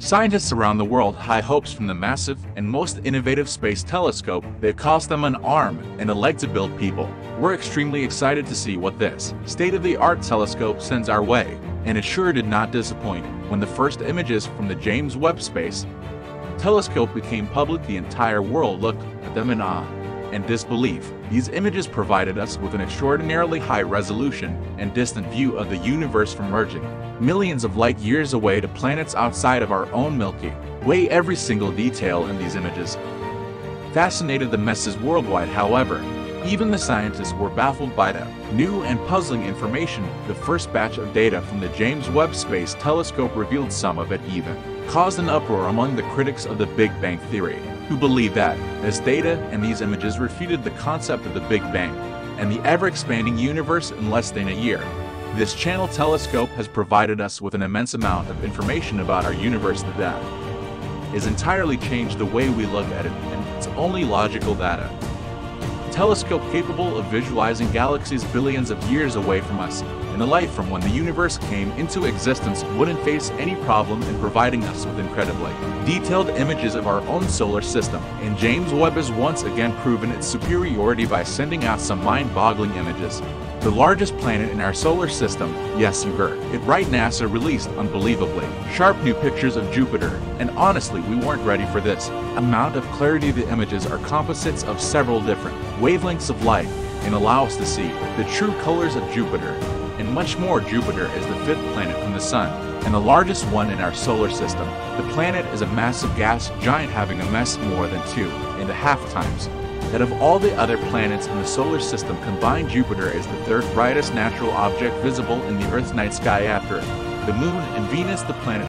Scientists around the world high hopes from the massive and most innovative space telescope that cost them an arm and a leg to build people. We're extremely excited to see what this state-of-the-art telescope sends our way, and it sure did not disappoint when the first images from the James Webb Space Telescope became public the entire world looked at them in awe and disbelief. These images provided us with an extraordinarily high resolution and distant view of the universe from merging millions of light years away to planets outside of our own Milky Way. Every single detail in these images fascinated the masses worldwide, however. Even the scientists were baffled by the new and puzzling information. The first batch of data from the James Webb Space Telescope revealed some of it even caused an uproar among the critics of the Big Bang Theory who believe that, as data and these images refuted the concept of the Big Bang and the ever-expanding universe in less than a year, this channel telescope has provided us with an immense amount of information about our universe that has entirely changed the way we look at it and it's only logical data. A telescope capable of visualizing galaxies billions of years away from us and the light from when the universe came into existence wouldn't face any problem in providing us with incredibly detailed images of our own solar system, and James Webb has once again proven its superiority by sending out some mind-boggling images. The largest planet in our solar system, yes you heard, it right NASA released unbelievably sharp new pictures of Jupiter, and honestly we weren't ready for this. Amount of clarity the images are composites of several different wavelengths of light and allow us to see the true colors of Jupiter. And much more Jupiter is the fifth planet from the Sun, and the largest one in our solar system. The planet is a massive gas giant having a mass more than two and a half times that of all the other planets in the solar system. Combined Jupiter is the third brightest natural object visible in the Earth's night sky after the Moon and Venus the planet